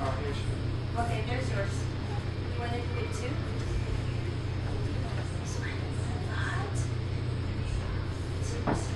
Okay, there's yours. You want it to be two? What?